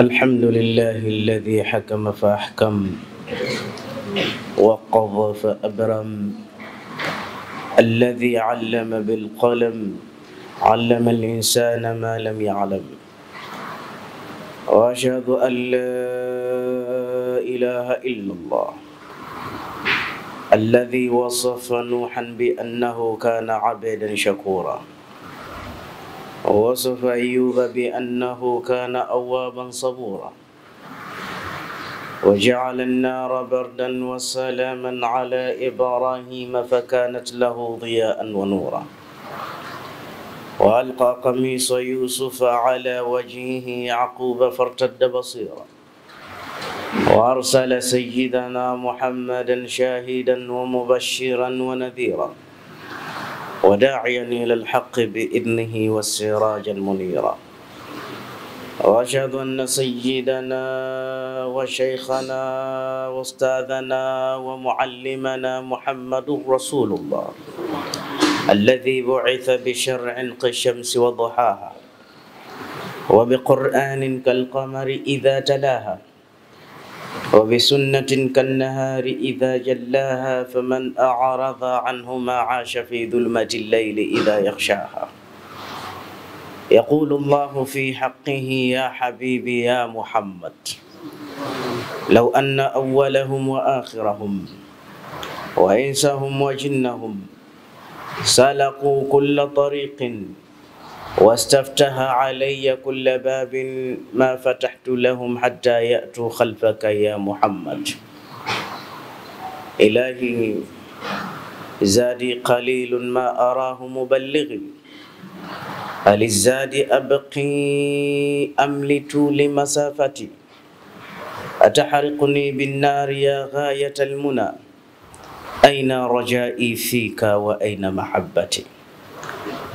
الحمد لله الذي حكم فأحكم وقضى فأبرم الذي علم بالقلم علم الإنسان ما لم يعلم. وأشهد أن لا إله إلا الله الذي وصف نوحا بأنه كان عبدا شكورا. ووصف أيوب بأنه كان أوابا صبورا. وجعل النار بردا وسلاما على إبراهيم فكانت له ضياء ونورا. وألقى قميص يوسف على وجهه يعقوب فارتد بصيرا. وأرسل سيدنا محمدا شاهدا ومبشرا ونذيرا. وداعيا إلى الحق بإذنه والسراجا منيرا وأشهد أن سيدنا وشيخنا وأستاذنا ومعلمنا محمد رسول الله الذي بعث بشرع كالشمس وضحاها وبقرآن كالقمر إذا تلاها. وبسنة كالنهار إذا جلاها فمن أعرض عنهما عاش في ظلمة الليل إذا يغشاها يقول الله في حقه يا حبيبي يا محمد لو أن أولهم وآخرهم وإنسهم وجنهم سلقوا كل طريق واستفتح علي كل باب ما فتحت لهم حتى يأتوا خلفك يا محمد. إلهي زادي قليل ما أراه مبلغي. هل الزاد أبقي أم لطول مسافتي أتحرقني بالنار يا غاية المنى؟ أين رجائي فيك وأين محبتي؟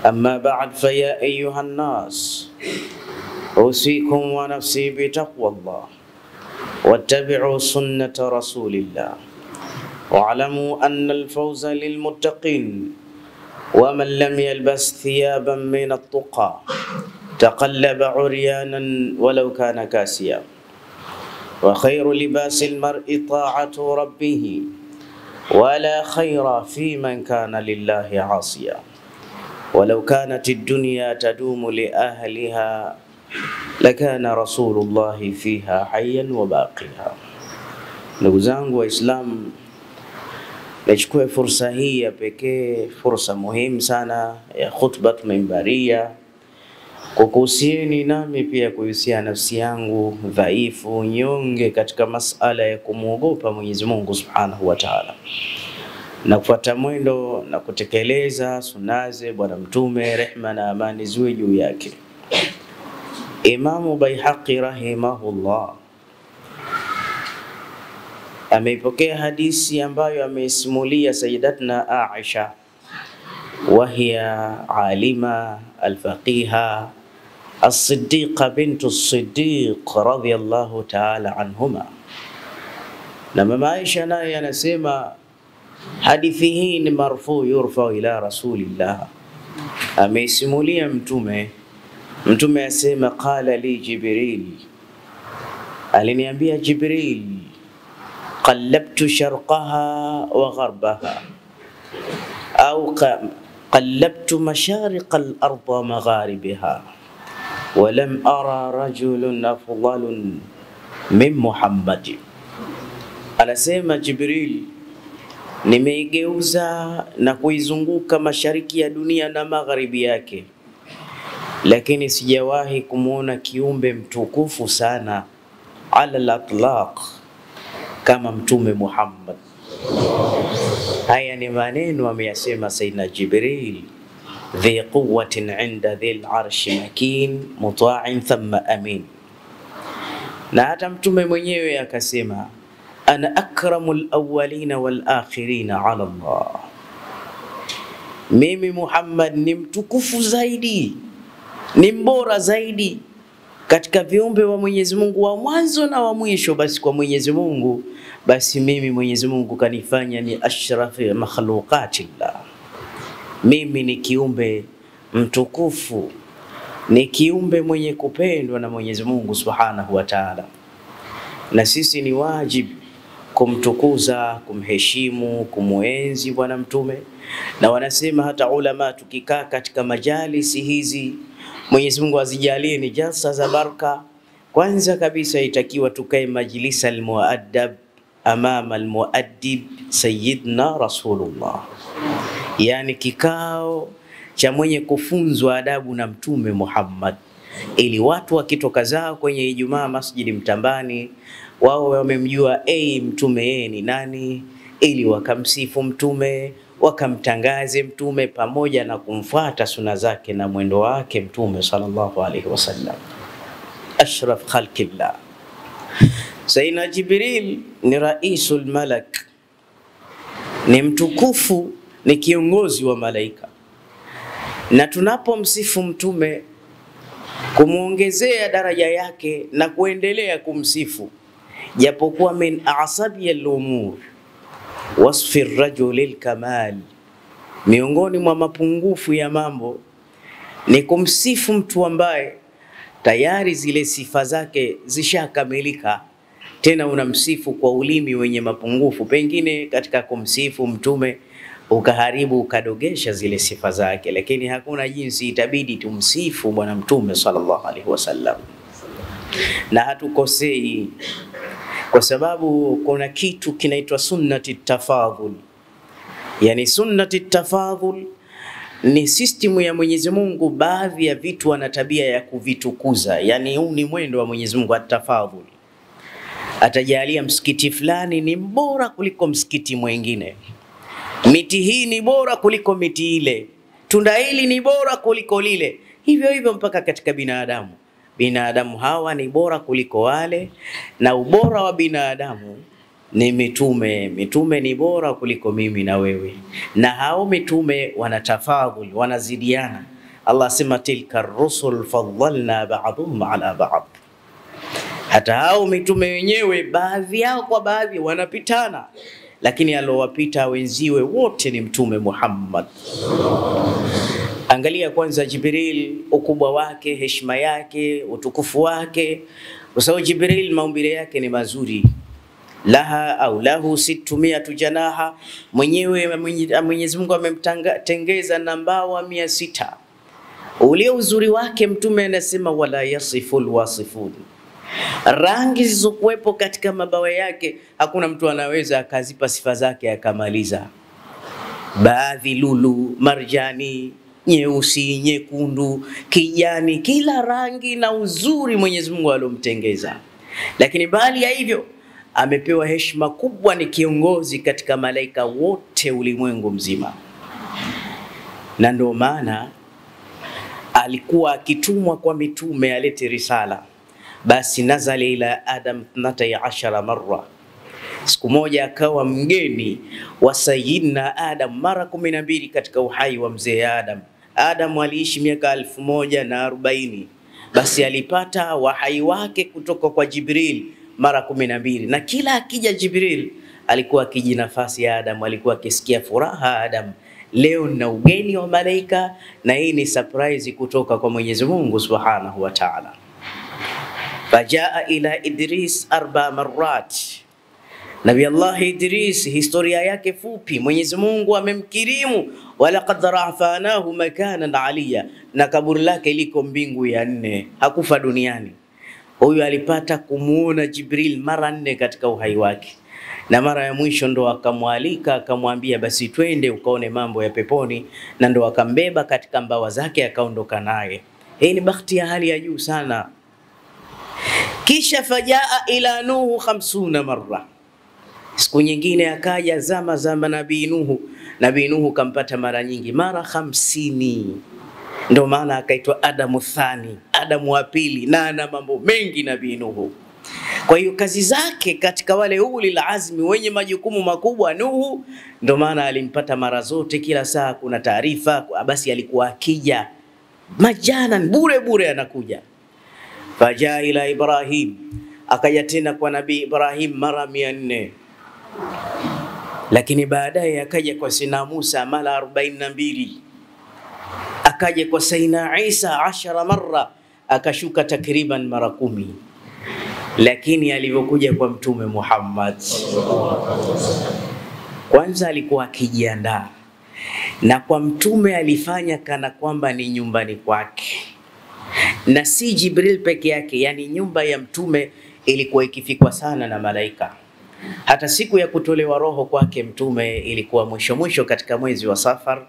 أما بعد فيا أيها الناس أوصيكم ونفسي بتقوى الله واتبعوا سنة رسول الله واعلموا أن الفوز للمتقين ومن لم يلبس ثيابا من التقى تقلب عريانا ولو كان كاسيا. وخير لباس المرء طاعة ربه ولا خير في من كان لله عاصيا. ولو كانت الدنيا تدوم لأهلها لكان رسول الله فيها حيا وباقيا. Ndugu zangu Waislamu, nichukue fursa hii ya pekee, fursa muhimu sana ya khutbatu mimbaria, kukuhusieni nami pia kuhusia nafsi yangu dhaifu, nyonge katika masala ya kumwogopa Mwenyezi Mungu Subhanahu wa Ta'ala na kufuata mwendo na kutekeleza sunaze Bwana Mtume, rehma na amani ziwe juu yake. Imamu Baihaqi rahimahullah ameipokea hadisi ambayo ameisimulia Sayyidatna Aisha wahiya alima alfaqiha as-siddiqa bintu as-siddiq radhiyallahu ta'ala anhuma, na mama Aisha naye anasema Hadithi hii ni marfu yurfa ila rasulillah, ameisimulia Mtume. Mtume asema qala li Jibril, aliniambia Jibril, qallabtu sharqaha wa gharbaha au qallabtu mashariqa al-ard wa magharibiha wa lam ara rajulun afdalun min Muhammad. Anasema Jibril nimeigeuza na kuizunguka mashariki ya dunia na magharibi yake, lakini sijawahi kumwona kiumbe mtukufu sana ala latlaq kama Mtume Muhammad. Haya ni maneno ameyasema saidna Jibril, dhi quwwatin inda dhil arshi makin muta'in thumma amin, na hata Mtume mwenyewe akasema ana akramu alawalina walakhirina ala Allah, mimi Muhammad ni mtukufu zaidi, ni mbora zaidi katika viumbe wa Mwenyezi Mungu wa mwanzo na wa mwisho. Basi kwa Mwenyezi Mungu, basi mimi Mwenyezi Mungu kanifanya ni ashrafi makhluqatillah, mimi ni kiumbe mtukufu ni kiumbe mwenye kupendwa na Mwenyezi Mungu Subhanahu wa Ta'ala, na sisi ni wajibu kumtukuza, kumheshimu, kumwenzi Bwana Mtume. Na wanasema hata ulama, tukikaa katika majalisi hizi, Mwenyezi Mungu azijalie ni jalsa za baraka. Kwanza kabisa itakiwa tukae majlisa almuaddab amama almuaddib sayyidna Rasulullah, yani kikao cha mwenye kufunzwa adabu na Mtume Muhammad, ili watu wakitoka zao kwenye Ijumaa Masjidi Mtambani wao wamemjua hey, mtume yeye ni nani, ili wakamsifu mtume wakamtangaze mtume pamoja na kumfuata suna zake na mwendo wake mtume sallallahu alaihi wasallam, ashraf khalqillah. Saina Jibril ni raisul malak, ni mtukufu, ni kiongozi wa malaika, na tunapomsifu mtume kumwongezea daraja yake na kuendelea kumsifu japokuwa min asabi al-umur wasfi rajuli lkamal, miongoni mwa mapungufu ya mambo ni kumsifu mtu ambaye tayari zile sifa zake zishakamilika, tena unamsifu kwa ulimi wenye mapungufu. Pengine katika kumsifu mtume ukaharibu ukadogesha zile sifa zake, lakini hakuna jinsi, itabidi tumsifu bwana mtume sallallahu alaihi wasallam, na hatukosei kwa sababu kuna kitu kinaitwa sunnati tafadhul. Yani sunnati tafadhul ni sistimu ya Mwenyezi Mungu, baadhi ya vitu ana tabia ya kuvitukuza. Yani huu ni mwendo wa Mwenyezi Mungu atafadhul, atajalia msikiti fulani ni mbora kuliko msikiti mwingine, miti hii ni bora kuliko miti ile, tunda hili ni bora kuliko lile, hivyo hivyo mpaka katika binadamu binadamu hawa ni bora kuliko wale, na ubora wa binadamu ni mitume. Mitume ni bora kuliko mimi na wewe, na hao mitume wanatafadhul, wanazidiana. Allah asema tilka rusul faddalna ba'dhum ala ba'd. Hata hao mitume wenyewe baadhi yao kwa baadhi wanapitana, lakini alowapita wenziwe wote ni Mtume Muhammad. Angalia kwanza Jibril, ukubwa wake, heshima yake, utukufu wake, kwa sababu Jibril maumbile yake ni mazuri. laha au lahu situmiatu janaha, mwenyewe Mwenyezi Mungu amemtengeza na mbawa mia sita. ulio uzuri wake Mtume anasema wala yasifu lwasifun, rangi zilizokuwepo katika mabawa yake hakuna mtu anaweza akazipa sifa zake akamaliza. Baadhi lulu, marjani nyeusi, nyekundu, kijani, kila rangi na uzuri Mwenyezi Mungu alomtengeza. Lakini bali ya hivyo amepewa heshima kubwa, ni kiongozi katika malaika wote ulimwengu mzima, na ndio maana alikuwa akitumwa kwa mitume alete risala. Basi nazala ila Adam thnatay ashara marra Siku moja akawa mgeni wa Sayyidina Adam mara kumi na mbili katika uhai wa mzee Adam. Adam aliishi miaka elfu moja na arobaini. Basi alipata wahai wake kutoka kwa Jibril mara kumi na mbili, na kila akija Jibril alikuwa akiji nafasi ya Adam, alikuwa akisikia furaha Adam, leo na ugeni wa malaika, na hii ni surprise kutoka kwa Mwenyezi Mungu Subhanahu wa Ta'ala. Fajaa ila Idris arba marrat Nabi Allah Idris, historia yake fupi, Mwenyezi Mungu amemkirimu, walaqad rafanahu makanan aliya, na kaburi lake liko mbingu ya nne, hakufa duniani. Huyu alipata kumuona Jibril mara nne katika uhai wake, na mara ya mwisho ndo akamwalika akamwambia, basi twende ukaone mambo ya peponi, na ndo akambeba katika mbawa zake akaondoka naye. Hii ni bahati ya hali ya juu sana. Kisha fajaa ila Nuhu khamsuna marra Siku nyingine akaja zama zama Nabii Nuhu. Nabii Nuhu kampata mara nyingi, mara hamsini. Ndio maana akaitwa Adamu thani, Adamu wa pili, na ana mambo mengi Nabii Nuhu. Kwa hiyo kazi zake katika wale ulil azmi wenye majukumu makubwa Nuhu, ndio maana alimpata mara zote, kila saa kuna taarifa. Basi alikuwa akija majana bure bure, anakuja fajaa ila Ibrahim, akaja tena kwa Nabii Ibrahim mara mia nne. Lakini baadaye akaja kwa Sina Musa mara arobaini na mbili. Akaja kwa Saina Isa ashara mara, akashuka takriban mara kumi. Lakini alivyokuja kwa Mtume Muhammad, kwanza alikuwa akijiandaa, na kwa Mtume alifanya kana kwamba ni nyumbani kwake, na si Jibril peke yake, yani nyumba ya Mtume ilikuwa ikifikwa sana na malaika. Hata siku ya kutolewa roho kwake Mtume ilikuwa mwisho mwisho katika mwezi wa Safar.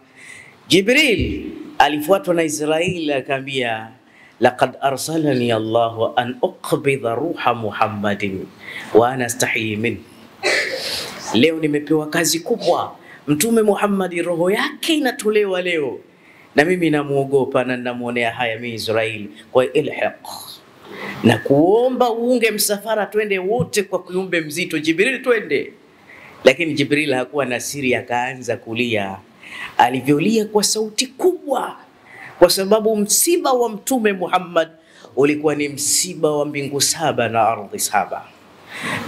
Jibril alifuatwa na Israeli akaambia, laqad arsalani Allahu an uqbidha ruha Muhammadin wa ana astahi min, leo nimepewa kazi kubwa. Mtume Muhammadi roho yake inatolewa leo, na mimi namuogopa na namwonea haya mimi Israeli kwa ilhaq na kuomba uunge msafara twende wote kwa kiumbe mzito Jibril, twende. Lakini Jibril hakuwa na siri, akaanza kulia. Alivyolia kwa sauti kubwa, kwa sababu msiba wa Mtume Muhammad ulikuwa ni msiba wa mbingu saba na ardhi saba.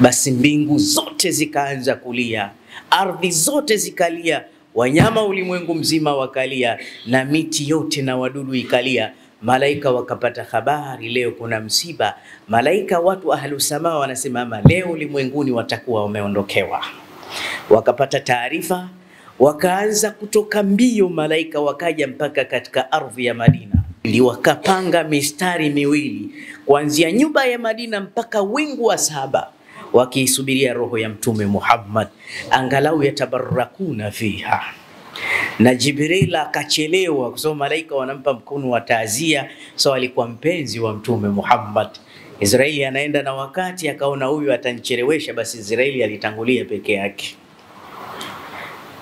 Basi mbingu zote zikaanza kulia, ardhi zote zikalia, wanyama ulimwengu mzima wakalia, na miti yote na wadudu ikalia. Malaika wakapata habari, leo kuna msiba. Malaika watu ahlu samaa wanasimama, leo ulimwenguni watakuwa wameondokewa. Wakapata taarifa, wakaanza kutoka mbio, malaika wakaja mpaka katika ardhi ya Madina, ndi wakapanga mistari miwili kuanzia nyumba ya Madina mpaka wingu wa saba, wakiisubiria roho ya Mtume Muhammad, angalau yatabarakuna fiha na Jibril akachelewa kwa sababu malaika wanampa mkono wa taazia, so alikuwa mpenzi wa Mtume Muhammad. Israeli anaenda na wakati, akaona huyu atanichelewesha, basi Israeli alitangulia peke yake.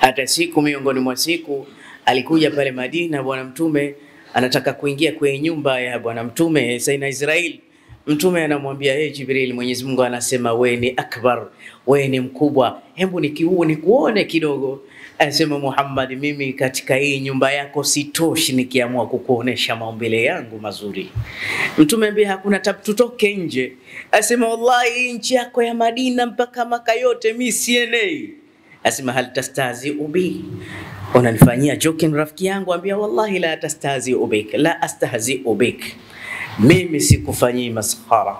Hata siku miongoni mwa siku alikuja pale Madina, bwana Mtume anataka kuingia kwenye nyumba ya bwana Mtume Saina Israeli. Mtume anamwambia hey, Jibril, Mwenyezi Mungu anasema we ni akbar, we ni mkubwa, hebu nikiu nikuone kidogo. Anasema Muhammad, mimi katika hii nyumba yako sitoshi nikiamua kukuonesha maumbile yangu mazuri. Mtume ambia hakuna tabu, tutoke nje. Anasema wallahi, nchi yako ya Madina mpaka Maka yote mi sienei. Anasema hal tastazi ubi, unanifanyia joking rafiki yangu? Ambia wallahi la tastazi ubik, la astahzi ubik mimi sikufanyii maskhara.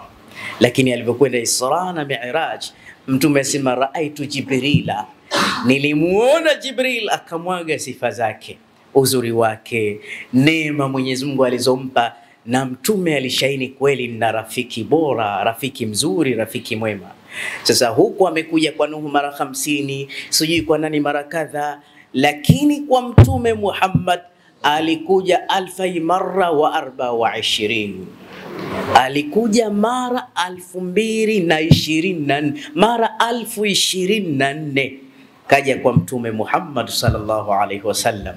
Lakini alivyokwenda Isra na Miraj, Mtume asema raaitu Jibrila, nilimuona Jibril akamwaga sifa zake, uzuri wake, neema Mwenyezi Mungu alizompa, na Mtume alishaini kweli na rafiki bora, rafiki mzuri, rafiki mwema. Sasa huku amekuja kwa Nuhu mara hamsini, sijui kwa nani mara kadha, lakini kwa Mtume Muhammad alikuja alfai marra wa arba wa ishirini. Alikuja mara alfu mbili na ishirini na nne. Mara alfu ishirini na nne. Kaja kwa Mtume Muhammad sallallahu alaihi wasallam,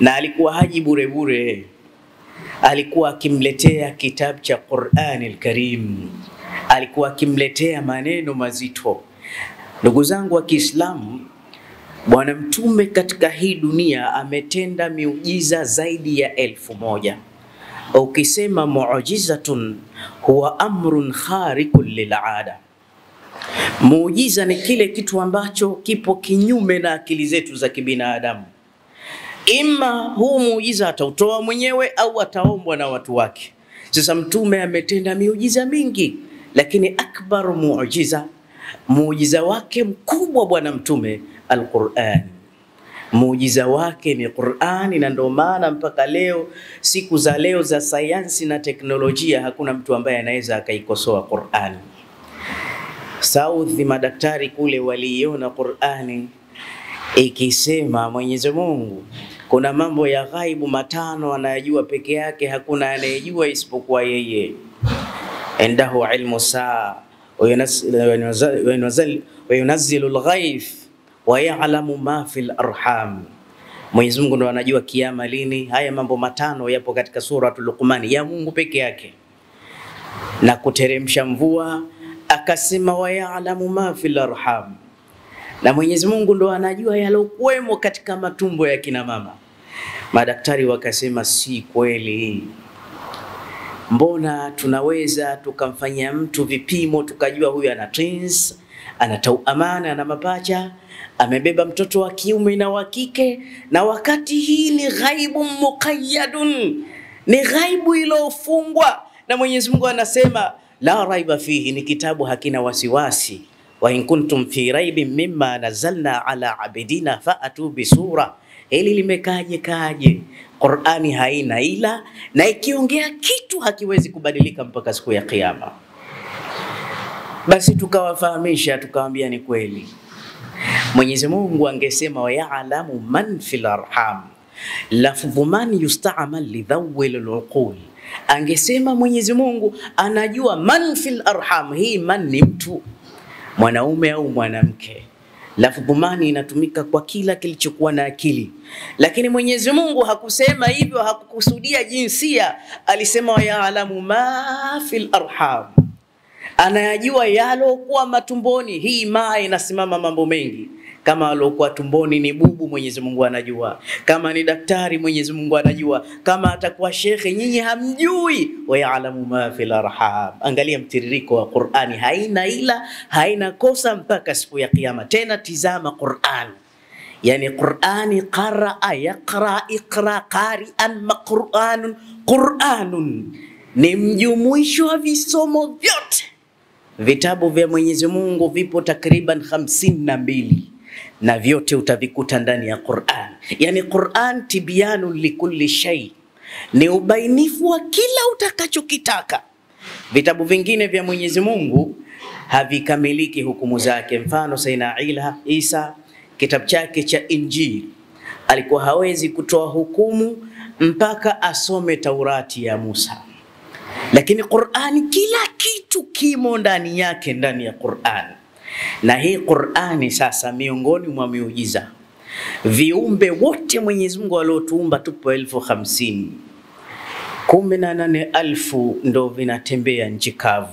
na alikuwa haji bure bure, alikuwa akimletea kitabu cha Qur'ani al-Karim, alikuwa akimletea maneno mazito. Ndugu zangu wa Kiislamu, Bwana Mtume katika hii dunia ametenda miujiza zaidi ya elfu moja. Ukisema muujizatun huwa amrun khariqun lilada, muujiza ni kile kitu ambacho kipo kinyume na akili zetu za kibinadamu. Ima huu muujiza atautoa mwenyewe au ataombwa na watu wake. Sasa Mtume ametenda miujiza mingi, lakini akbar muujiza, muujiza wake mkubwa Bwana Mtume Alquran, muujiza wake ni Qurani, na ndio maana mpaka leo, siku za leo za sayansi na teknolojia, hakuna mtu ambaye anaweza akaikosoa Qurani. Saudi madaktari kule waliiona Qurani ikisema Mwenyezi Mungu kuna mambo ya ghaibu matano anayajua peke yake, hakuna anayejua isipokuwa yeye. Indahu ilmu saa wa lghaif lghaith wa ya'lamu ma fil arham. Mwenyezi Mungu ndo anajua kiama lini. Haya mambo matano yapo katika suratul Luqman ya Mungu peke yake, na kuteremsha mvua akasema wa ya'lamu ma fil arham, na Mwenyezi Mungu ndo anajua yalokuwemo katika matumbo ya kina mama. Madaktari wakasema si kweli, mbona tunaweza tukamfanyia mtu vipimo tukajua huyu ana twins anatau amana na mapacha, amebeba mtoto wa kiume na wa kike, na wakati hii ni ghaibu muqayyadun, ni ghaibu iliyofungwa, na Mwenyezi Mungu anasema la raiba fihi, ni kitabu hakina wasiwasi. Wa in kuntum fi raibin mimma nazalna ala abidina faatu bisura. Hili limekaje kaje? Qur'ani haina ila, na ikiongea kitu hakiwezi kubadilika mpaka siku ya Kiyama. Basi tukawafahamisha tukawambia ni kweli Mwenyezi Mungu angesema wayalamu man fil arham, lafdhu man yustamal lidhawil luqul, angesema Mwenyezi Mungu anajua man fil arham. Hii man ni mtu mwanaume au mwanamke. Lafdhu man inatumika kwa kila kilichokuwa na akili, lakini Mwenyezi Mungu hakusema hivyo, hakukusudia jinsia. Alisema wayalamu ma fil arham anayajua yalokuwa matumboni. Hii maa inasimama mambo mengi. Kama alokuwa tumboni ni bubu, Mwenyezi Mungu anajua. Kama ni daktari, Mwenyezi Mungu anajua. Kama atakuwa shekhe, nyinyi hamjui. Wayalamu ma fil arham. Angalia mtiririko wa Qur'ani, haina ila, haina kosa mpaka siku ya Kiyama. Tena tizama Qur'an, yani Qur'ani, qaraa yaqra, iqra, qari'an, maqru'anun, Qur'anun ni mjumuisho wa visomo vyote Vitabu vya Mwenyezi Mungu vipo takriban hamsini na mbili na vyote utavikuta ndani ya Qur'an. Yani Qur'an tibyanu likulli shay, ni ubainifu wa kila utakachokitaka. Vitabu vingine vya Mwenyezi Mungu havikamiliki hukumu zake. Mfano Saina Ila Isa kitabu chake cha Injili alikuwa hawezi kutoa hukumu mpaka asome Taurati ya Musa lakini Qur'ani kila kitu kimo ndani yake, ndani ya Qur'ani. Na hii Qur'ani sasa, miongoni mwa miujiza, viumbe wote Mwenyezi Mungu aliotuumba tupo elfu hamsini kumi na nane alfu ndo vinatembea nchi kavu,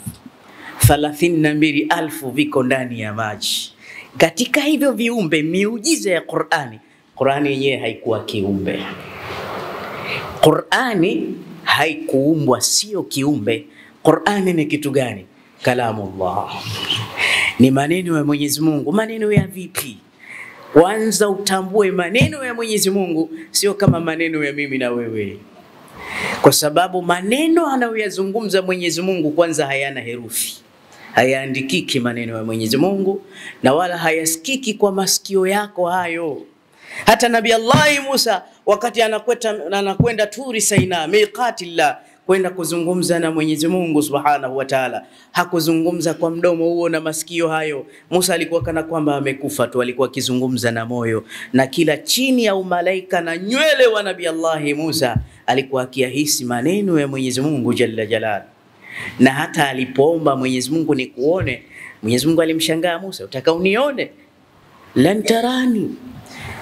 thalathini na mbili alfu viko ndani ya maji. Katika hivyo viumbe, miujiza ya Qur'ani, Qur'ani yenyewe haikuwa kiumbe. Qur'ani haikuumbwa, sio kiumbe. Qur'ani ni kitu gani? Kalamullah, ni maneno ya Mwenyezi Mungu. Maneno ya vipi? Kwanza utambue maneno ya Mwenyezi Mungu sio kama maneno ya mimi na wewe, kwa sababu maneno anayoyazungumza Mwenyezi Mungu kwanza hayana herufi, hayaandikiki maneno ya Mwenyezi Mungu na wala hayasikiki kwa masikio yako hayo. Hata Nabii Allahi Musa wakati anakwenda anakwenda Turi Saina miqatillah kwenda kuzungumza na Mwenyezi Mungu Subhanahu wa Ta'ala, hakuzungumza kwa mdomo huo na masikio hayo. Musa alikuwa kana kwamba amekufa tu, alikuwa akizungumza na moyo, na kila chini ya umalaika na nywele wa Nabii Allahi Musa alikuwa akiahisi maneno ya Mwenyezi Mungu Jalla Jalal. Na hata alipoomba Mwenyezi Mungu ni kuone, Mwenyezi Mungu alimshangaa Musa, utaka unione? Lan tarani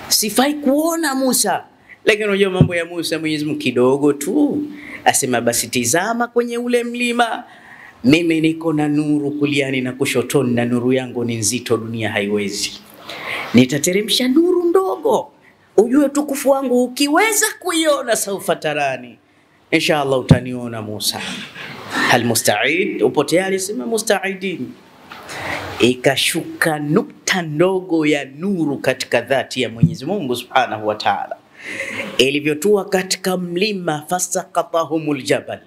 sifai kuona Musa. Lakini unajua mambo ya Musa, Mwenyezi Mungu kidogo tu asema, basi tizama kwenye ule mlima, mimi niko na nuru kuliani na kushotoni, na nuru yangu ni nzito, dunia haiwezi. Nitateremsha nuru ndogo, ujue tukufu wangu, ukiweza kuiona saufa tarani, insha Allah utaniona Musa. Hal mustaid, upo tayari? Sema mustaidin. Ikashuka nukta ndogo ya nuru katika dhati ya Mwenyezi Mungu Subhanahu wa Ta'ala, ilivyotua katika mlima, fasakatahumul jabal,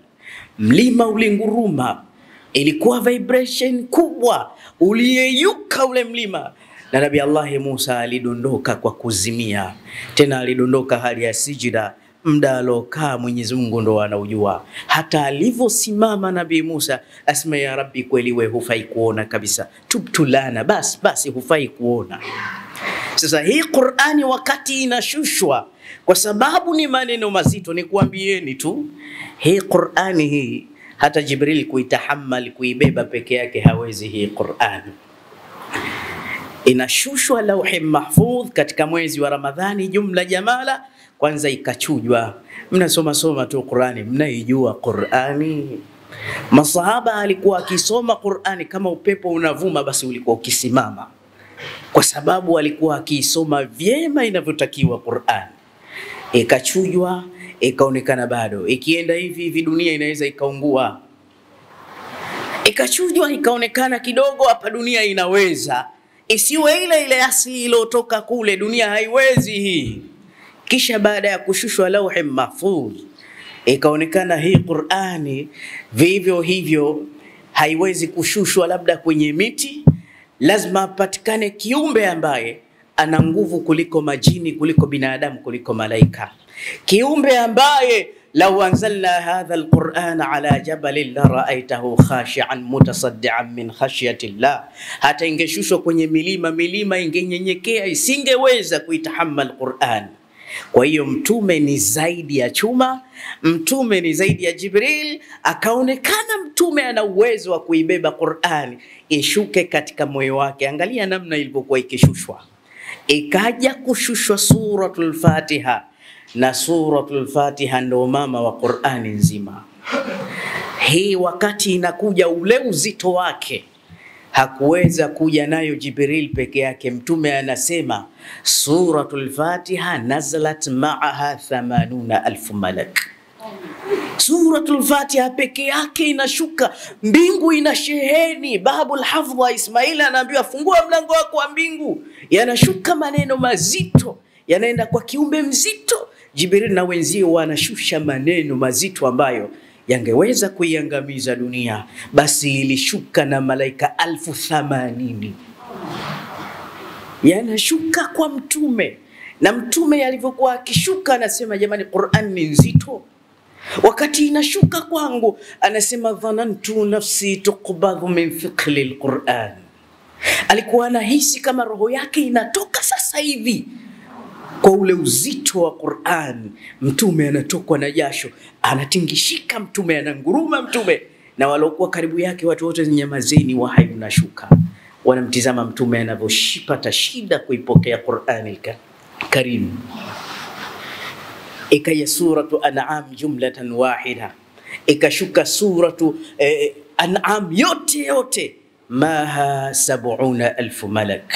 mlima ulinguruma, ilikuwa vibration kubwa, uliyeyuka ule mlima, na Nabii Allahi Musa alidondoka kwa kuzimia, tena alidondoka hali ya sijida muda alokaa Mwenyezi Mungu ndo anaujua. Hata alivyosimama Nabii Musa asema, ya Rabbi, kweli we hufai kuona kabisa, tubtulana, basi basi, hufai kuona. Sasa hii Qur'ani wakati inashushwa, kwa sababu ni maneno mazito, ni kuambieni tu hii Qur'ani hii hata Jibril kuitahamal kuibeba peke yake hawezi. Hii Qur'ani inashushwa lauhi mahfudh katika mwezi wa Ramadhani, jumla jamala kwanza ikachujwa. Mnasoma soma tu Qur'ani, mnaijua Qur'ani. Masahaba alikuwa akisoma Qur'ani kama upepo unavuma, basi ulikuwa ukisimama, kwa sababu alikuwa akiisoma vyema inavyotakiwa Qur'ani. Ikachujwa, ikaonekana bado ikienda hivi hivi dunia inaweza ikaungua. ikachujwa ikaonekana kidogo hapa dunia inaweza isiwe ile ile asili iliyotoka kule, dunia haiwezi hii. Kisha baada ya kushushwa lauhi mahfudh ikaonekana hii Qur'ani vivyo hivyo haiwezi kushushwa labda kwenye miti, lazima apatikane kiumbe ambaye ana nguvu kuliko majini, kuliko binadamu, kuliko malaika, kiumbe ambaye lau anzalna hadha alqurana ala jabalin la raaitahu khashian mutasaddian min khashyati llah, hata ingeshushwa kwenye milima, milima ingenyenyekea, isingeweza kuitahamal Quran. Kwa hiyo mtume ni zaidi ya chuma, mtume ni zaidi ya Jibril. Akaonekana mtume ana uwezo wa kuibeba Qurani ishuke katika moyo wake. Angalia namna ilivyokuwa ikishushwa, ikaja kushushwa suratul Fatiha, na suratul Fatiha ndo mama wa Qurani nzima. Hii wakati inakuja ule uzito wake hakuweza kuja nayo Jibril peke yake. Mtume anasema suratul Fatiha nazalat maaha thamanuna alfu malak. Suratul Fatiha peke yake inashuka, mbingu inasheheni. Babul hafdha Ismaili anaambiwa fungua mlango wako wa mbingu, yanashuka maneno mazito, yanaenda kwa kiumbe mzito. Jibril na wenzio wanashusha maneno mazito ambayo yangeweza kuiangamiza dunia, basi ilishuka na malaika alfu thamanini yanashuka kwa mtume, na mtume alivyokuwa akishuka anasema, jamani, Qur'an ni nzito. Wakati inashuka kwangu, anasema dhanantu nafsi tuqbadhu min thiqli lquran, alikuwa anahisi kama roho yake inatoka sasa hivi kwa ule uzito wa Qur'an. Mtume anatokwa na jasho, anatingishika, mtume ananguruma, mtume na waliokuwa karibu yake watu wote nyamazeni, wahai unashuka, wanamtizama mtume anavyoshipata shida kuipokea Qur'ani karim. Ikaja suratu An'am jumlatan wahida, ikashuka suratu eh, An'am yote yote, maha sabuna alfu malak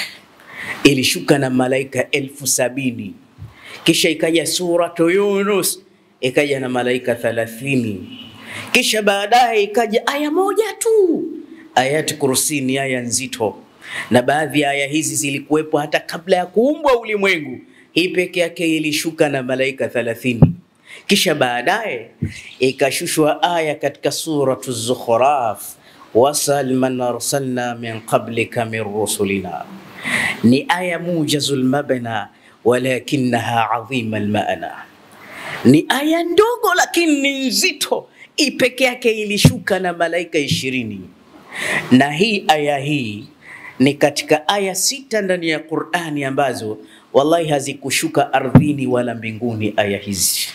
ilishuka na malaika elfu sabini. Kisha ikaja suratu Yunus ikaja na malaika thalathini. Kisha baadaye ikaja aya moja tu, ayati kursi ni aya nzito, na baadhi ya aya hizi zilikuwepo hata kabla ya kuumbwa ulimwengu. Hii peke yake ilishuka na malaika thalathini. Kisha baadaye ikashushwa aya katika suratu Zukhraf, wasal man arsalna min qablika min rusulina ni aya mujazul mabna walakinaha adhima almaana, ni aya ndogo lakini ni nzito. Hii peke yake ilishuka na malaika ishirini, na hii aya hii ni katika aya sita ndani ya Qur'ani ambazo wallahi hazikushuka ardhini wala mbinguni. Aya hizi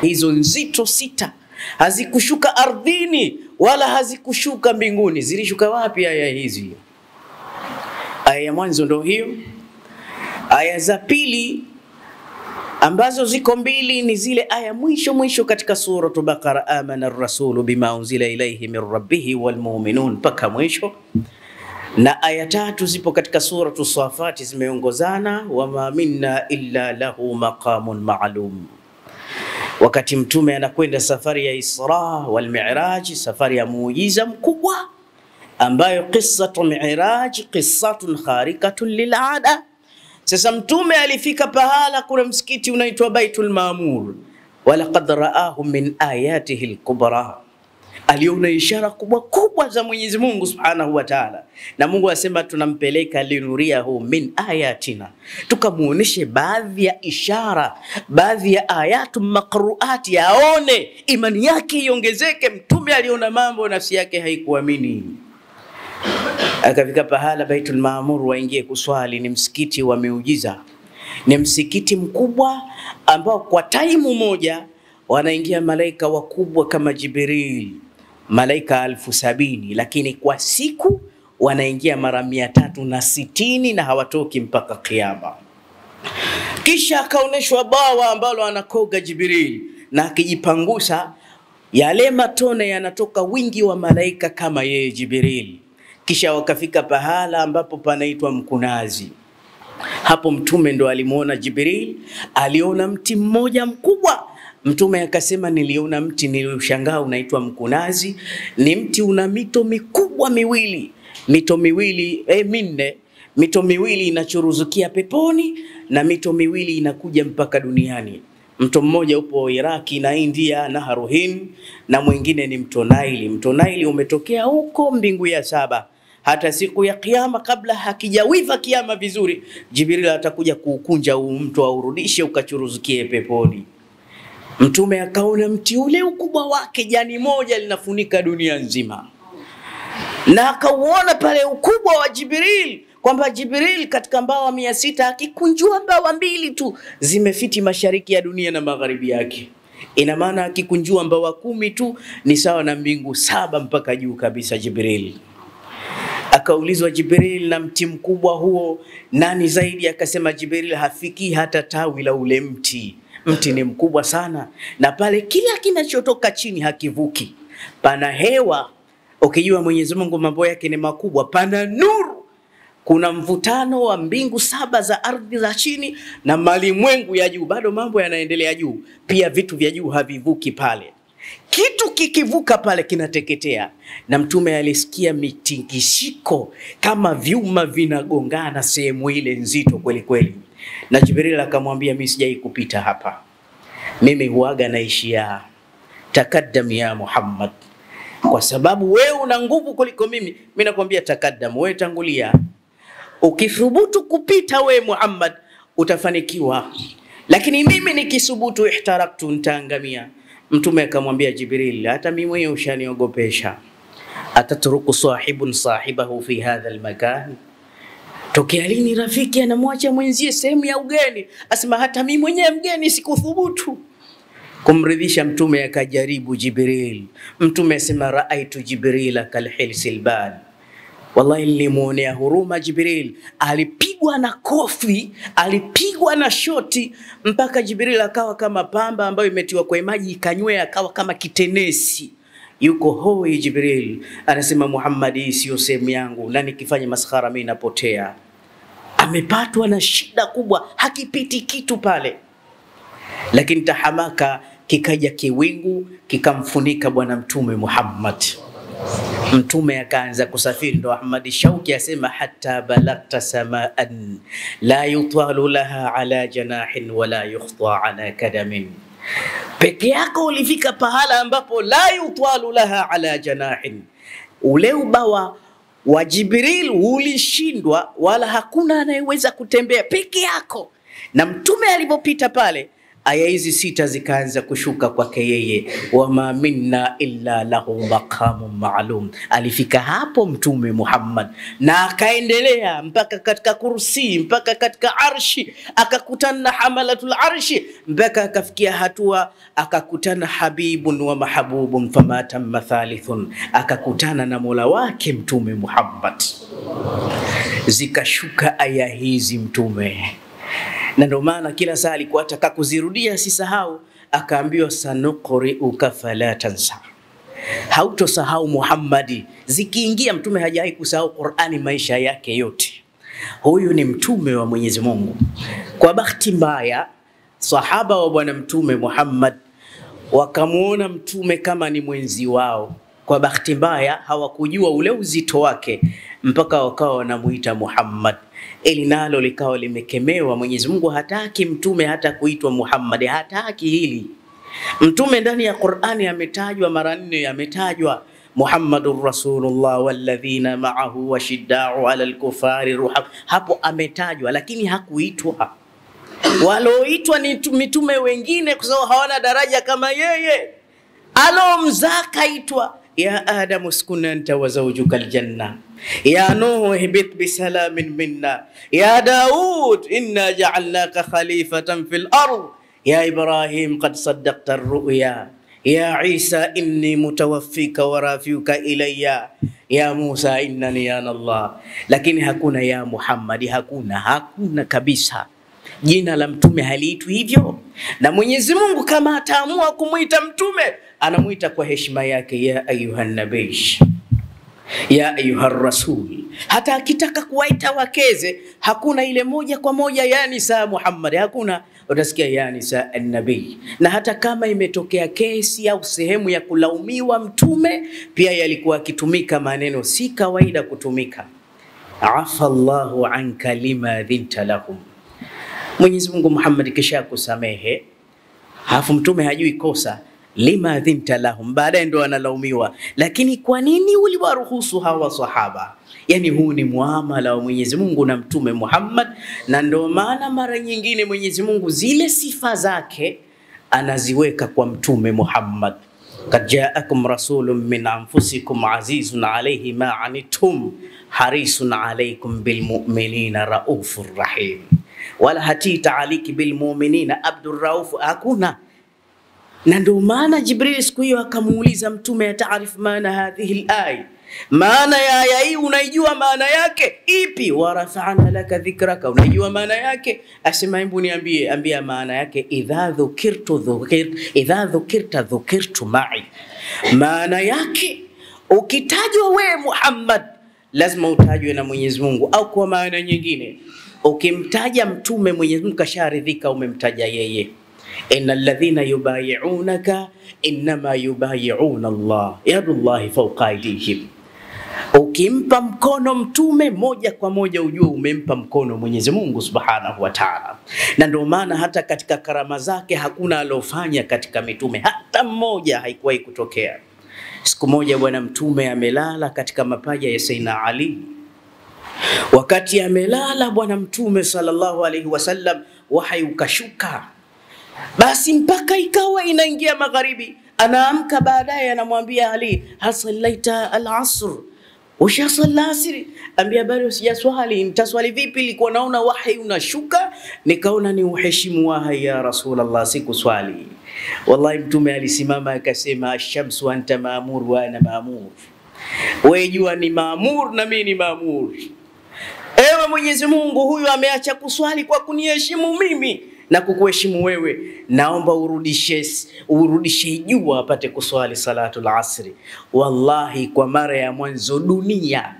hizo nzito sita hazikushuka ardhini wala hazikushuka mbinguni. Zilishuka wapi aya hizi? Aya ya mwanzo ndio hiyo. Aya za pili ambazo ziko mbili ni zile aya mwisho mwisho katika suratu Baqara, amana rasulu bima unzila ilayhi min rabbihi walmuminun mpaka mwisho, na aya tatu zipo katika suratu Safati zimeongozana, wama minna illa lahu maqamun maalum. Wakati mtume anakwenda safari ya Isra wal Mi'raj, safari ya muujiza mkubwa ambayo qissatu miraj qissatun kharikatun lilada. Sasa mtume alifika pahala, kuna msikiti unaitwa Baitul Mamur, walaqad raahu min ayatihi lkubra, aliona ishara kubwa kubwa za Mwenyezi Mungu subhanahu wa taala, na Mungu asema tunampeleka linuriahu min ayatina, tukamuoneshe baadhi ya ishara, baadhi ya ayatu makruati, aone imani yake iongezeke. Mtume aliona mambo nafsi yake haikuamini. Akafika pahala Baitul Maamur waingie kuswali. Ni msikiti wa miujiza, ni msikiti mkubwa ambao kwa taimu moja wanaingia malaika wakubwa kama Jibril, malaika alfu sabini, lakini kwa siku wanaingia mara mia tatu na sitini na hawatoki mpaka kiama. Kisha akaonyeshwa bawa ambalo anakoga Jibril na akijipangusa yale matone yanatoka wingi wa malaika kama yeye Jibril kisha wakafika pahala ambapo panaitwa Mkunazi. Hapo mtume ndo alimuona Jibril, aliona mti mmoja mkubwa Mtume akasema, niliona mti niliushangaa, unaitwa mkunazi. Ni mti una mito mikubwa miwili, mito miwili eh, minne, mito miwili inachuruzukia peponi na mito miwili inakuja mpaka duniani. Mto mmoja upo Iraki na India na Haruhin, na mwingine ni mto Naili. Mto Naili umetokea huko mbingu ya saba. Hata siku ya Kiyama, kabla hakijawiva Kiyama vizuri, Jibril atakuja kuukunja huu mto aurudishe ukachuruzukie peponi. Mtume akaona mti ule ukubwa wake, jani moja linafunika dunia nzima, na akauona pale ukubwa wa Jibril kwamba Jibril katika mbawa mia sita akikunjua mbawa mbili tu zimefiti mashariki ya dunia na magharibi yake. Ina maana akikunjua mbawa kumi tu ni sawa na mbingu saba mpaka juu kabisa. Jibril akaulizwa, Jibril, na mti mkubwa huo nani zaidi? Akasema Jibril hafiki hata tawi la ule mti. Mti ni mkubwa sana, na pale kila kinachotoka chini hakivuki. Pana hewa, ukijua Mwenyezi Mungu mambo yake ni makubwa. Pana nuru kuna mvutano wa mbingu saba za ardhi za chini na malimwengu ya juu, bado mambo yanaendelea juu. Pia vitu vya juu havivuki pale, kitu kikivuka pale kinateketea. Na Mtume alisikia mitingishiko kama vyuma vinagongana sehemu ile nzito kweli kweli, na Jibril akamwambia, mimi sijai kupita hapa, mimi huaga naishia takaddam ya Muhammad, kwa sababu wewe una nguvu kuliko mimi. Mimi nakwambia takaddam, wewe tangulia Ukithubutu kupita we Muhammad utafanikiwa, lakini mimi nikisubutu ihtaraktu, nitaangamia. Mtume akamwambia Jibril, hata mimi mwenyewe ushaniogopesha. Atatruku sahibun sahibahu fi hadha almakan, tokea lini rafiki anamwacha mwenzie sehemu ya ugeni? Asema hata mimi mwenyewe mgeni sikuthubutu kumridhisha Mtume. Akajaribu Jibril, Mtume asema raaitu jibrila kalhilsil bal Wallahi, nilimuonea huruma Jibril. Alipigwa na kofi, alipigwa na shoti, mpaka Jibril akawa kama pamba ambayo imetiwa kwa maji ikanywea, akawa kama kitenesi. Yuko hoi Jibril, anasema Muhammadi, siyo sehemu yangu, na nikifanya maskhara mimi napotea. Amepatwa na shida kubwa, hakipiti kitu pale, lakini tahamaka, kikaja kiwingu kikamfunika Bwana Mtume Muhammad. Mtume akaanza kusafiri, ndo Ahmad Shauki asema hatta balagta samaan la yutalu laha ala janahin wala yukhta ala kadamin, peke yako ulifika pahala ambapo la yutwalu laha ala janahin, ule ubawa wa Jibril ulishindwa, wala hakuna anayeweza kutembea peke yako. Na mtume alipopita pale aya hizi sita zikaanza kushuka kwake yeye, wama minna illa lahu maqamun maalum. Alifika hapo Mtume Muhammad na akaendelea mpaka katika kursi, mpaka katika arshi, akakutana na hamalatul arshi, mpaka akafikia hatua akakutana habibun wa mahabubun fama tamma thalithun, akakutana na mola wake Mtume Muhammad. Zikashuka aya hizi Mtume na ndio maana kila saa alikuwa ataka kuzirudia asisahau, akaambiwa sanuqriuka fala tansa, hautosahau Muhammadi. Zikiingia mtume hajawahi kusahau Qur'ani maisha yake yote. Huyu ni mtume wa Mwenyezi Mungu. Kwa bahati mbaya, sahaba wa bwana mtume Muhammad wakamwona mtume kama ni mwenzi wao. Kwa bahati mbaya hawakujua ule uzito wake, mpaka wakawa wanamuita Muhammad ili nalo likawa limekemewa. Mwenyezi Mungu hataki mtume hata kuitwa Muhammad, hataki hili. Mtume ndani ya Qur'ani ametajwa mara nne, ametajwa Muhammadur Rasulullah walladhina ma'ahu washiddau ala al-kufari ruham, hapo ametajwa, lakini hakuitwa. Waloitwa ni mitume wengine, kwa sababu hawana daraja kama yeye. Alomzaa kaitwa ya Adamu uskun anta wa zawjuka aljanna ya Nuhu ihbit bisalamin minna. Ya Daud inna ja'alnaka khalifatan fil ard. Ya Ibrahim qad saddaqta ar-ru'ya. Ya Isa inni mutawaffika wa rafiuka ilayya. Ya Musa innani ana Allah. Lakini hakuna ya Muhammadi, hakuna hakuna kabisa. Jina la mtume haliitwi hivyo, na Mwenyezi Mungu kama ataamua kumwita mtume anamwita kwa heshima yake, ya ayuha nabii ya ayuha rasul. Hata akitaka kuwaita wakeze, hakuna ile moja kwa moja ya nisa Muhammad, hakuna utasikia ya nisa nabii. Na hata kama imetokea kesi au sehemu ya kulaumiwa mtume, pia yalikuwa akitumika maneno si kawaida kutumika, afa Allahu anka lima dhinta lahum, Mwenyezi Mungu Muhammad kisha kusamehe, Hafu mtume hajui kosa lima dhinta lahum, baadaye ndo analaumiwa. Lakini kwa nini uliwaruhusu hawa sahaba? Yani huu ni muamala wa Mwenyezi Mungu na Mtume Muhammad, na ndo maana mara nyingine Mwenyezi Mungu zile sifa zake anaziweka kwa Mtume Muhammad. Kad jaakum rasulun min anfusikum azizun alayhi ma anittum harisun alaykum bilmuminina raufur rahim, wala hatii taaliki bilmuminina abdur rauf, hakuna na ndio maana Jibril siku hiyo akamuuliza Mtume, ataarifu maana hadhihi alaya, maana ya aya hii unaijua maana yake ipi? warafana laka dhikraka, unaijua maana yake? Asema, hebu niambie, ambia maana yake, idha dhukirtu dhukir, idha dhukirta dhukirtu mai, maana yake ukitajwa wewe Muhammad lazima utajwe na Mwenyezi Mungu, au kwa maana nyingine ukimtaja mtume Mwenyezi Mungu kasharidhika, umemtaja yeye Inna alladhina yubayi'unaka innama yubayi'una Allah yadullahi fawqa aydihim. Ukimpa mkono mtume moja kwa moja ujue umempa mkono Mwenyezi Mungu Subhanahu wa Ta'ala. Na ndio maana hata katika karama zake hakuna aliofanya katika mitume hata mmoja, haikuwahi kutokea. Siku moja bwana mtume amelala katika mapaja ya Saina Ali. Wakati amelala bwana mtume sallallahu alaihi wasallam, wahai ukashuka basi mpaka ikawa inaingia magharibi, anaamka baadaye, anamwambia Ali, hal sallaita al-asr, ushasalla asri? Ambia bado sijaswali. Mtaswali vipi? Nilikuwa naona wahi unashuka, nikaona ni uheshimu wahi ya Rasulullah, sikuswali. Wallahi, mtume alisimama akasema, ashamsu anta maamur wa ana maamur, wewe jua ni maamur na mimi ni maamur. Ewe Mwenyezi Mungu, huyu ameacha kuswali kwa kuniheshimu mimi na kukuheshimu wewe, naomba urudishe urudishe jua apate kuswali salatul asri. Wallahi, kwa mara ya mwanzo dunia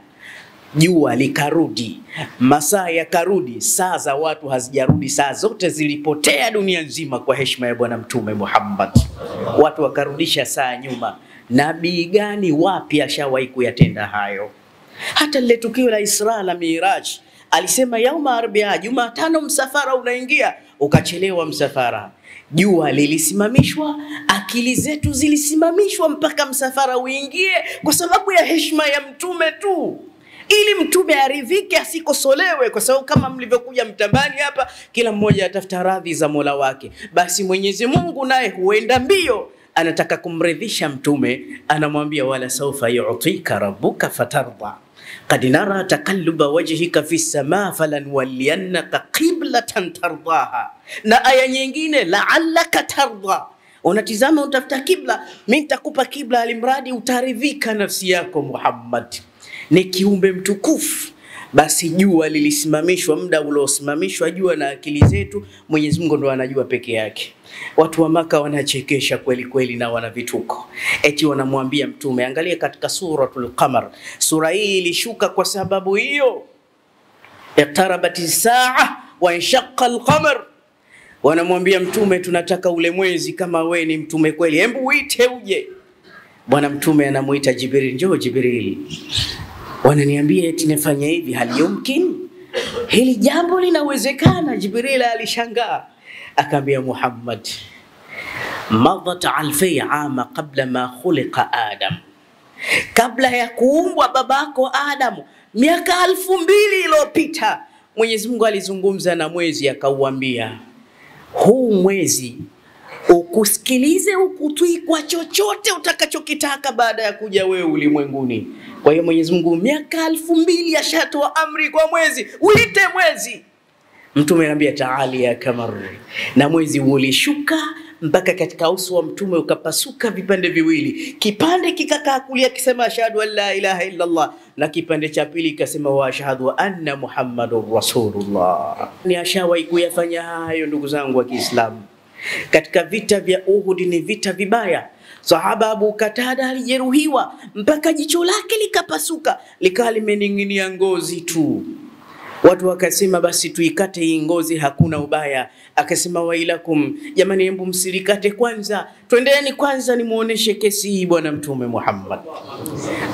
jua likarudi, masaa yakarudi, saa za watu hazijarudi, saa zote zilipotea dunia nzima kwa heshima ya Bwana Mtume Muhammad. Watu wakarudisha saa nyuma. Nabii gani wapi ashawahi kuyatenda hayo? Hata lile tukio la Isra la Miraj alisema yauma arbia, Jumatano msafara unaingia, ukachelewa msafara, jua lilisimamishwa, akili zetu zilisimamishwa mpaka msafara uingie, kwa sababu ya heshima ya mtume tu, ili mtume aridhike, asikosolewe, kwa sababu kama mlivyokuja mtambani hapa, kila mmoja atafuta radhi za Mola wake, basi Mwenyezi Mungu naye huenda mbio. Anataka kumridhisha mtume, anamwambia wala saufa yutika rabbuka fatarda qad nara taqalluba wajhika fi samaa falanwalliyannaka qiblatan tardaha, na aya nyingine la'allaka tarda, unatizama utafuta kibla, mimi nitakupa kibla, alimradi utaridhika nafsi yako. Muhammad ni kiumbe mtukufu. Basi jua lilisimamishwa, muda uliosimamishwa jua na akili zetu, Mwenyezi Mungu ndo anajua peke yake. Watu wa Maka wanachekesha kweli kweli na wana vituko, eti wanamwambia Mtume, angalia katika suratul Qamar. Sura hii ilishuka kwa sababu hiyo, iqtarabati saa wa inshaqa alqamar. Wanamwambia Mtume, tunataka ule mwezi, kama we ni mtume kweli, hebu uite uje. Bwana Mtume anamuita Jibril, njoo Jibril wananiambia eti nifanye hivi, hal yumkin, hili jambo linawezekana? Jibril alishangaa akaambia Muhammad, madhat alfi ama qabla ma khuliqa Adam, kabla ya kuumbwa babako Adamu, miaka alfu mbili iliyopita Mwenyezi Mungu alizungumza na mwezi akauambia, huu mwezi ukusikilize, ukutwi kwa chochote utakachokitaka baada ya kuja wewe ulimwenguni. Kwa hiyo Mwenyezi Mungu miaka alfu mbili ashatoa amri kwa mwezi, uite mwezi. Mtume anambia taali ya kamar, na mwezi ulishuka mpaka katika uso wa mtume ukapasuka vipande viwili, kipande kikakaa kulia kisema ashhadu an la ilaha illa Allah, na kipande cha pili ikasema wa ashhadu anna muhammadur rasulullah. Ni ashawahi kuyafanya hayo, ndugu zangu wa Kiislamu. Katika vita vya Uhud ni vita vibaya. Sahaba Abu Katada alijeruhiwa mpaka jicho lake likapasuka, likawa limening'inia ngozi tu. Watu wakasema basi tuikate hii ngozi, hakuna ubaya. Akasema wailakum, jamani, hebu msilikate kwanza, twendeni kwanza nimuoneshe kesi hii Bwana Mtume Muhammad.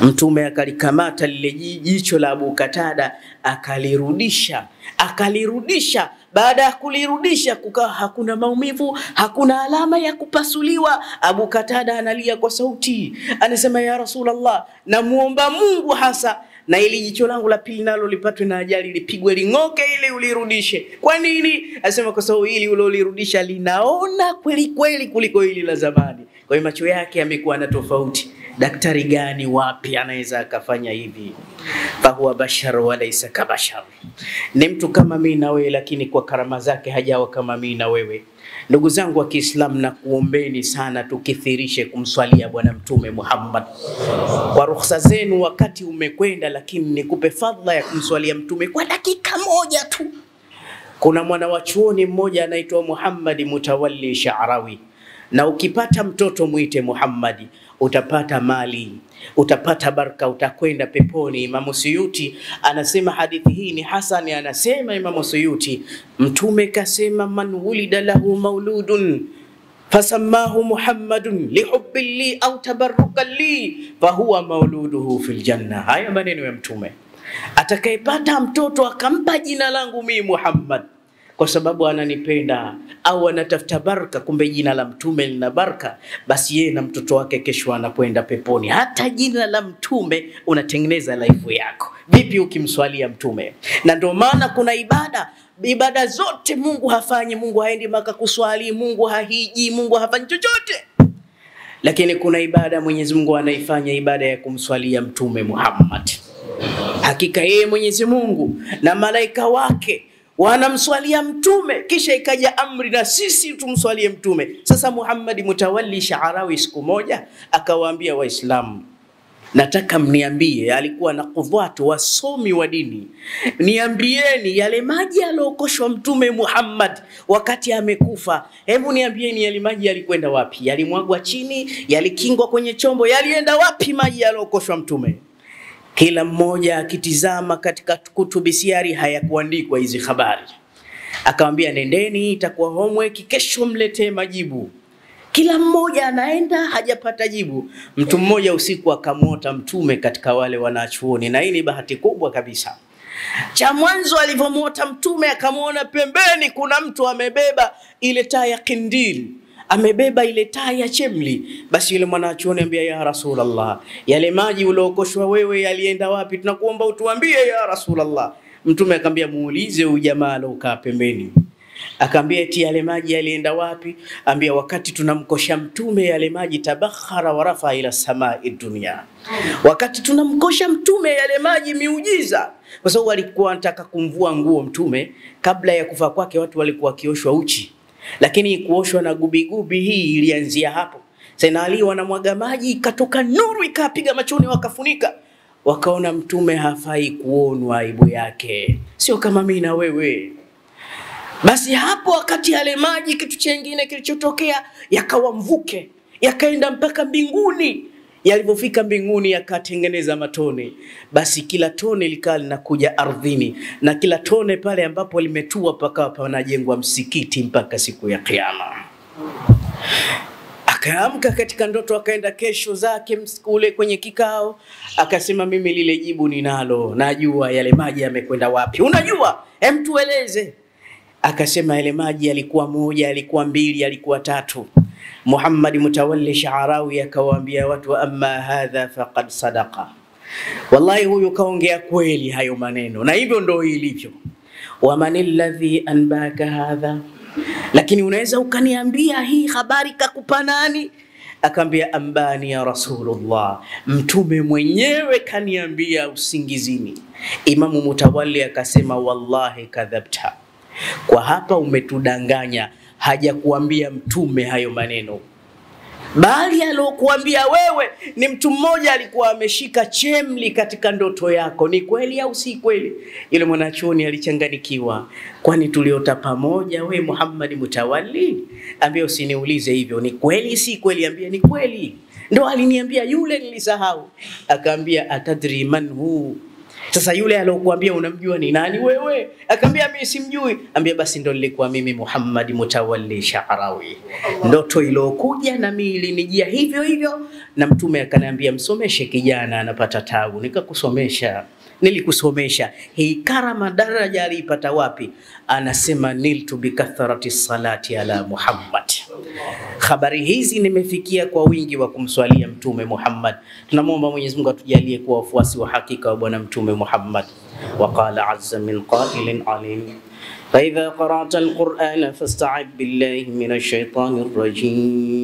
Mtume akalikamata lile jicho la Abu Katada akalirudisha, akalirudisha. Baada ya kulirudisha, kukawa hakuna maumivu, hakuna alama ya kupasuliwa. Abu Katada analia kwa sauti, anasema ya Rasulullah, namuomba Mungu hasa na ili jicho langu la pili nalo lipatwe na ajali, lipigwe ling'oke ili ulirudishe. Kwa nini? Asema kwa sababu hili ulolirudisha linaona kweli kweli kuliko hili la zamani. Kwa hiyo macho yake yamekuwa na tofauti. Daktari gani wapi anaweza akafanya hivi? fahuwa bashar walaisa kabashar, ni mtu kama mimi na wewe, lakini kwa karama zake hajawa kama mimi na wewe. Ndugu zangu wa Kiislamu, na kuombeni sana tukithirishe kumswalia Bwana Mtume Muhammad. Kwa ruhusa zenu, wakati umekwenda, lakini nikupe fadhila ya kumswalia Mtume kwa dakika moja tu. Kuna mwana wa chuoni mmoja anaitwa Muhammad Mutawalli Sha'rawi, na ukipata mtoto mwite Muhammadi, utapata mali, utapata baraka, utakwenda peponi. Imamu Suyuti anasema hadithi hii ni hasani. Anasema Imamu Suyuti, Mtume kasema, man wulida lahu mauludun fasamahu Muhammadun lihubbi li au tabarrukan li fahuwa mauluduhu fil janna. Haya maneno ya Mtume, atakayepata mtoto akampa jina langu mimi Muhammad kwa sababu ananipenda au anatafuta baraka, kumbe jina la mtume lina baraka, basi yeye na mtoto wake kesho anakwenda peponi. Hata jina la mtume unatengeneza laifu yako. Vipi ukimswalia mtume? Na ndio maana kuna ibada ibada zote Mungu hafanyi. Mungu haendi Maka kuswali, Mungu hahiji, Mungu hafanyi chochote, lakini kuna ibada Mwenyezi Mungu anaifanya, ibada ya kumswalia mtume Muhammad. Hakika yeye Mwenyezi Mungu na malaika wake wanamswalia mtume, kisha ikaja amri na sisi tumswalie mtume. Sasa Muhammad Mutawalli Shaarawi siku moja akawaambia Waislamu, nataka mniambie, alikuwa na kudhwatu wasomi wa dini, niambieni yale maji aliokoshwa mtume Muhammad wakati amekufa, hebu niambieni yale maji yalikwenda wapi? Yalimwagwa chini, yalikingwa kwenye chombo, yalienda wapi maji aliokoshwa mtume? Kila mmoja akitizama katika kutubi siari hayakuandikwa hizi habari. Akamwambia, nendeni, itakuwa homework, kesho mletee majibu. Kila mmoja anaenda hajapata jibu. Mtu mmoja usiku akamwota mtume katika wale wanachuoni, na hii ni bahati kubwa kabisa. Cha mwanzo alivyomwota mtume, akamwona pembeni kuna mtu amebeba ile taa ya kindili amebeba ile taa ya chemli. Basi yule mwanachuoni ambia, ya Rasulullah, yale maji uliokoshwa wewe yalienda wapi? Tunakuomba utuambie ya Rasulullah. Mtume akamwambia, muulize huyu jamaa alokaa pembeni. Akaambia eti yale maji yalienda wapi? Ambia wakati tunamkosha mtume yale maji tabakhara wa rafa ila samai dunia. Wakati tunamkosha mtume yale maji miujiza, kwa sababu alikuwa anataka kumvua nguo mtume. Kabla ya kufa kwake watu walikuwa wakioshwa uchi lakini kuoshwa na gubigubi hii ilianzia hapo. Sayyidina Ali wanamwaga maji, ikatoka nuru ikapiga machoni, wakafunika, wakaona mtume hafai kuonwa aibu yake, sio kama mimi na wewe. Basi hapo wakati yale maji, kitu chengine kilichotokea, yakawa mvuke, yakaenda mpaka mbinguni. Yalivyofika mbinguni yakatengeneza matone, basi kila tone likawa linakuja ardhini, na kila tone pale ambapo limetua pakawa panajengwa msikiti mpaka siku ya Kiyama. Akaamka katika ndoto, akaenda kesho zake kule kwenye kikao, akasema mimi lile jibu ninalo, najua yale maji yamekwenda wapi. Unajua, hem, tueleze. Akasema yale maji yalikuwa moja, yalikuwa mbili, yalikuwa tatu. Muhammad Mutawalli Shaarawi akawaambia watu wa amma hadha faqad sadaqa, wallahi huyu kaongea kweli hayo maneno, na hivyo ndo ilivyo. Waman alladhi anbaka hadha, lakini unaweza ukaniambia hii habari kakupa nani? Akaambia ambani ya Rasulullah, mtume mwenyewe kaniambia usingizini. Imamu Mutawalli akasema wallahi kadhabta, kwa hapa umetudanganya hajakuambia mtume hayo maneno. bali aliokuambia wewe ni mtu mmoja alikuwa ameshika chemli katika ndoto yako. Ni kweli au si kweli? Yule mwanachuoni alichanganikiwa, kwani tuliota pamoja, we Muhammad Mutawalli? Ambia usiniulize hivyo, ni kweli si kweli? Ambia ni kweli. Ndo aliniambia yule, nilisahau. Akaambia atadri man hu sasa yule aliyokuambia unamjua ni nani wewe? Akaambia mimi simjui. Ambia basi ndo nilikuwa mimi Muhammad Mutawalli Sha'rawi. Ndoto iliyokuja na mimi ilinijia hivyo hivyo, na Mtume akaniambia msomeshe kijana anapata tabu, nikakusomesha nilikusomesha. Hii karama daraja aliipata wapi? Anasema niltu bikathrati salati ala Muhammad. Habari hizi nimefikia kwa wingi wa kumswalia Mtume Muhammad. Tunamwomba Mwenyezi Mungu atujalie kuwa wafuasi wa hakika wa Bwana Mtume Muhammad. Waqala azza min qailin alim فإذا قرأت القرآن فاستعذ بالله من الشيطان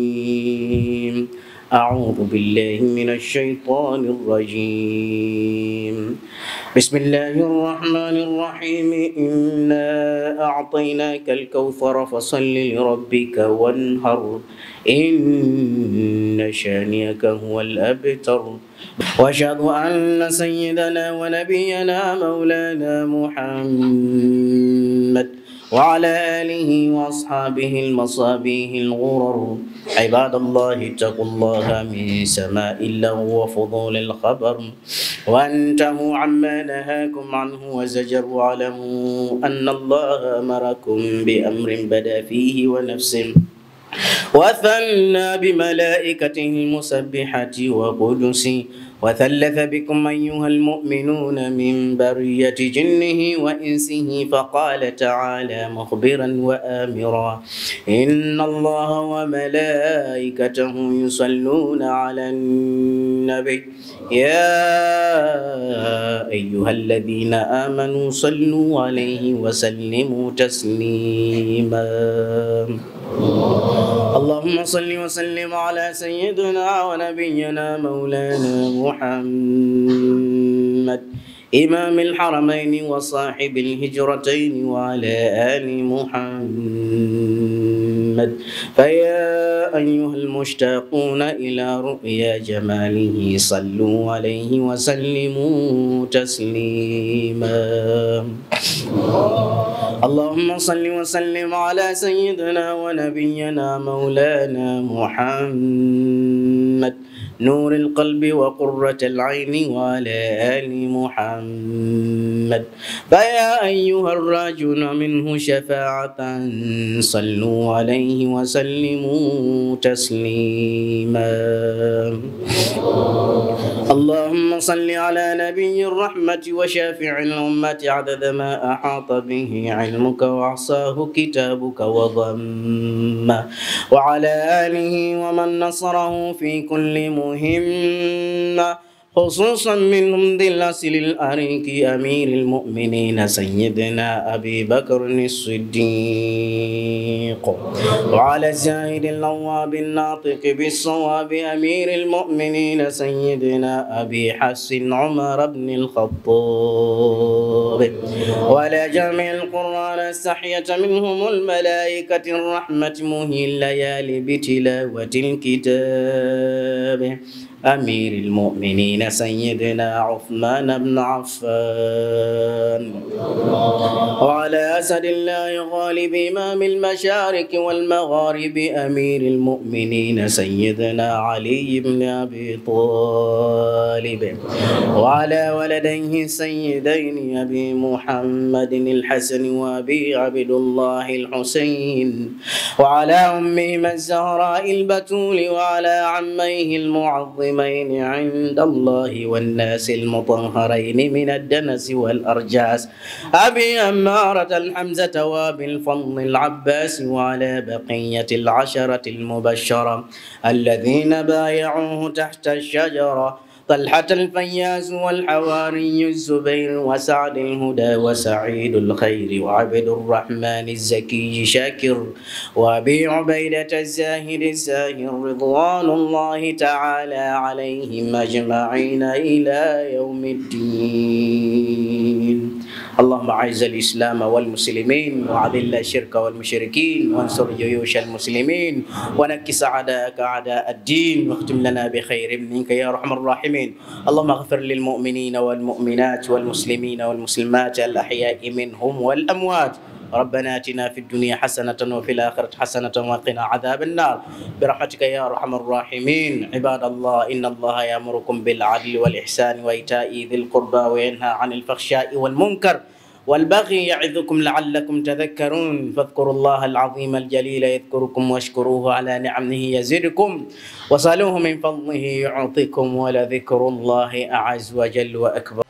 الرجيم أعوذ بالله من الشيطان الرجيم. بسم الله الرحمن الرحيم. إنا أعطيناك الكوثر فصل لربك وانهر. إن شانئك هو الأبتر. وأشهد أن سيدنا ونبينا مولانا محمد وعلى آله وأصحابه المصابيح الغرر. عباد الله اتقوا الله من سماء اللغو وفضول الخبر وانتهوا عما نهاكم عنه وزجروا واعلموا أن الله أمركم بأمر بدا فيه ونفسه وثنى بملائكته المسبحة وقدسه وثلث بكم أيها المؤمنون من برية جنه وإنسه فقال تعالى مخبرا وآمرا إن الله وملائكته يصلون على النبي. يا أيها الذين آمنوا صلوا عليه وسلموا تسليما. اللهم صل وسلم على سيدنا ونبينا مولانا محمد. إمام الحرمين وصاحب الهجرتين وعلى آل محمد. فيا أيها المشتاقون إلى رؤيا جماله صلوا عليه وسلموا تسليما. اللهم صل وسلم على سيدنا ونبينا مولانا محمد. نور القلب وقرة العين وعلى آل محمد. فيا أيها الراجون منه شفاعة صلوا عليه وسلموا تسليما. اللهم صل على نبي الرحمة وشافع الأمة عدد ما أحاط به علمك وأحصاه كتابك وضمه. وعلى آله ومن نصره في كل مهمة خصوصا منهم ذي الأصل الأريك أمير المؤمنين سيدنا أبي بكر الصديق. وعلى الزاهد اللواب الناطق بالصواب أمير المؤمنين سيدنا أبي حسن عمر بن الخطاب. ولا جميع القرآن استحية منهم الملائكة الرحمة مهي الليالي بتلاوة الكتاب. أمير المؤمنين سيدنا عثمان بن عفان. وعلى أسد الله غالب إمام المشارق والمغارب أمير المؤمنين سيدنا علي بن أبي طالب. وعلى ولديه السيدين أبي محمد الحسن وأبي عبد الله الحسين. وعلى أمهما الزهراء البتول وعلى عميه المعظم العظيمين عند الله والناس المطهرين من الدنس والأرجاس. أبي أمارة الحمزة وأبي الفضل العباس وعلى بقية العشرة المبشرة الذين بايعوه تحت الشجرة طلحة الفياس والحواري الزبير وسعد الهدى وسعيد الخير وعبد الرحمن الزكي شاكر وأبي عبيدة الزاهد الزاهر رضوان الله تعالى عليهم أجمعين إلى يوم الدين. اللهم أعز الإسلام والمسلمين وأذل الشرك والمشركين وانصر جيوش المسلمين ونكس أعداءك أعداء الدين واختم لنا بخير منك يا أرحم الراحمين اللهم اغفر للمؤمنين والمؤمنات والمسلمين والمسلمات الأحياء منهم والأموات ربنا آتنا في الدنيا حسنة وفي الآخرة حسنة وقنا عذاب النار. برحمتك يا أرحم الراحمين. عباد الله إن الله يأمركم بالعدل والإحسان وإيتاء ذي القربى وينهى عن الفحشاء والمنكر والبغي يعظكم لعلكم تذكرون. فاذكروا الله العظيم الجليل يذكركم واشكروه على نعمه يزدكم وصلوه من فضله يعطيكم ولذكر الله أعز وجل وأكبر.